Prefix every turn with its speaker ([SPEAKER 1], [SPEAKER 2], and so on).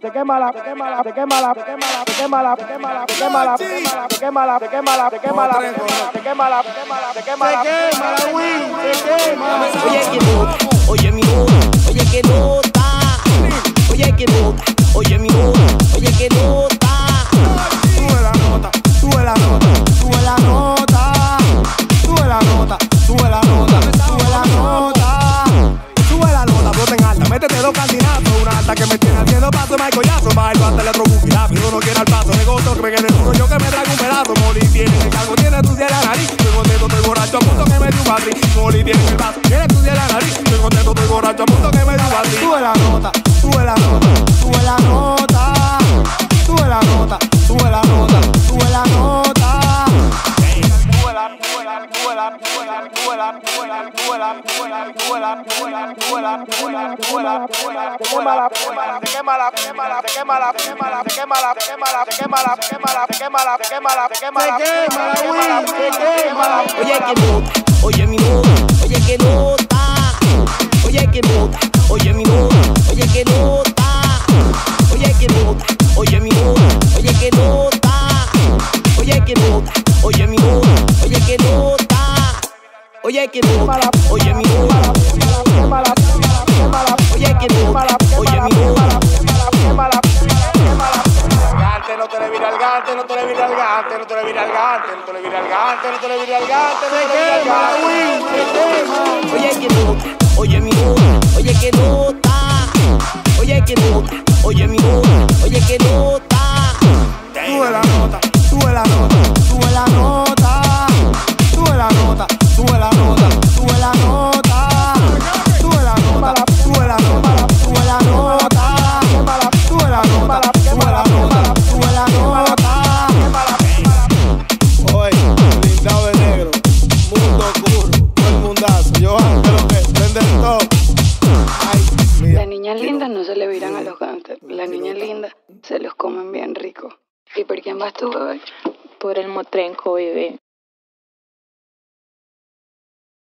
[SPEAKER 1] te quema la, te quema la, te quema la, te quema la, te quema la, te quema la, te quema la, te quema la, te quema la, te quema la, te quema la, te quema la, te quema la, te quema la, te quema la, Win, te quema.
[SPEAKER 2] Oye que nota, oye mi nota, oye que nota, oye que nota, oye mi nota, oye que nota.
[SPEAKER 1] Sube la nota, sube la nota, sube la nota, sube la nota, sube la nota, sube la nota, sube la nota, flota en alta, métete dos cantinazos, paso, Michael Jackson, va el bate electro boogie, rápido, no quiere al paso, negocio que me quede duro, yo que me traigo un pedazo, Molly tiene el cargo, tiene tu la nariz, estoy contento, estoy borracho, a punto que me dio batri, Molly tiene el vaso, tiene tu la nariz, estoy contento, estoy borracho, a punto que me dio batri, sube la nota, sube la
[SPEAKER 2] Oye, que puta, oye, que puta, oye, que puta. Oye que nota, oye mi nota, oye que nota, oye mi nota.
[SPEAKER 1] Gante, no te le vira al gante, no te le vira al gante, no te le vira al gante, no te le vira al gante, no te le vira al gante, no te le vira al gante.
[SPEAKER 2] Oye que nota, oye mi oye que nota,
[SPEAKER 3] los. Las niñas lindas se los comen bien rico. ¿Y por quién vas tú, bebé?
[SPEAKER 4] Por el motrenco, bebé.